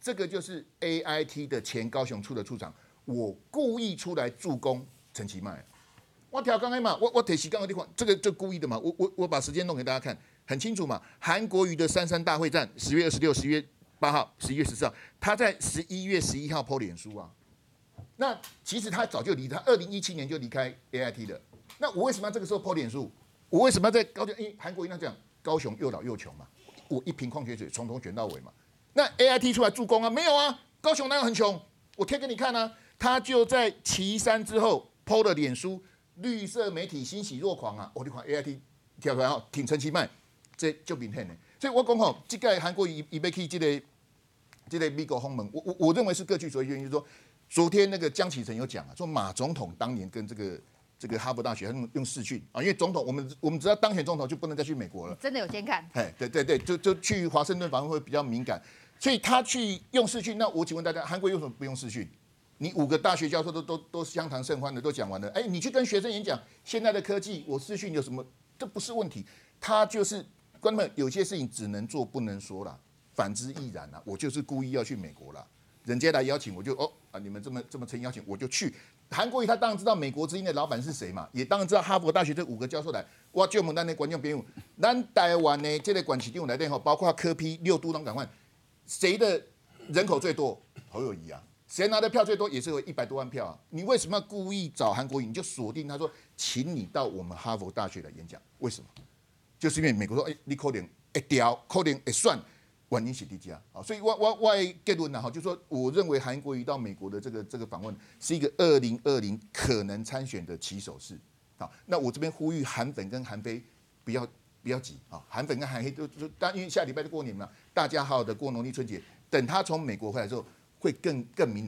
这个就是 A I T 的前高雄处的处长，我故意出来助攻陈其迈。我调刚才嘛，我我提起刚刚地方，这个就故意的嘛。我我我把时间弄给大家看，很清楚嘛。韩国瑜的三三大会战，十月二十六、十月八号、十一月十四号，他在十一月十一号抛脸书啊。那其实他早就离他二零一七年就离开 A I T 的。那我为什么要这个时候抛脸书？我为什么要在高雄？因为韩国瑜那讲，高雄又老又穷嘛，我一瓶矿泉水从头卷到尾嘛。那 A I T 出来助攻啊？没有啊，高雄哪有很穷？我贴给你看啊，他就在岐山之后抛了脸书。绿色媒体欣喜若狂啊！我就看 A I T 跳出来哦，挺陈其迈，这就明显的。所以我讲吼，这个韩国一一被去这个这个美国轰门，我我我认为是各据所需。原因就是说，昨天那个江启臣有讲啊，说马总统当年跟这个这个哈佛大学用用视讯啊，因为总统我们我们只要当选总统就不能再去美国了。真的有监看？哎，对对对，就就去华盛顿访问会比较敏感，所以他去用视讯。那我请问大家，韩国为什么不用视讯？你五个大学教授都都都相谈甚欢的都讲完了，哎，你去跟学生演讲，现在的科技，我视讯有什么？这不是问题，他就是观众们有些事情只能做不能说了，反之亦然啊。我就是故意要去美国了，人家来邀请我就哦啊，你们这么这么诚邀请我就去。韩国瑜他当然知道美国之音的老板是谁嘛，也当然知道哈佛大学这五个教授来，哇，就我们那那观众朋友，咱台湾呢这类管企定来电话，包括科批六都当港换，谁的人口最多？侯友谊啊。谁拿的票最多也是有一百多万票啊！你为什么要故意找韩国瑜？你就锁定他说，请你到我们哈佛大学来演讲。为什么？就是因为美国说，哎，你可能一调，可能一算，晚年写地价啊！所以外外外结论呢，哈，就说我认为韩国瑜到美国的这个这个访问是一个二零二零可能参选的起手式啊。那我这边呼吁韩粉跟韩非不要不要急啊！韩粉跟韩黑都都，但因为下礼拜就过年了，大家好好的过农历春节。等他从美国回来之后。会更更明。